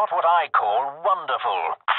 not what I call wonderful.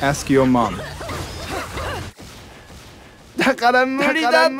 Ask your mom だから無理だって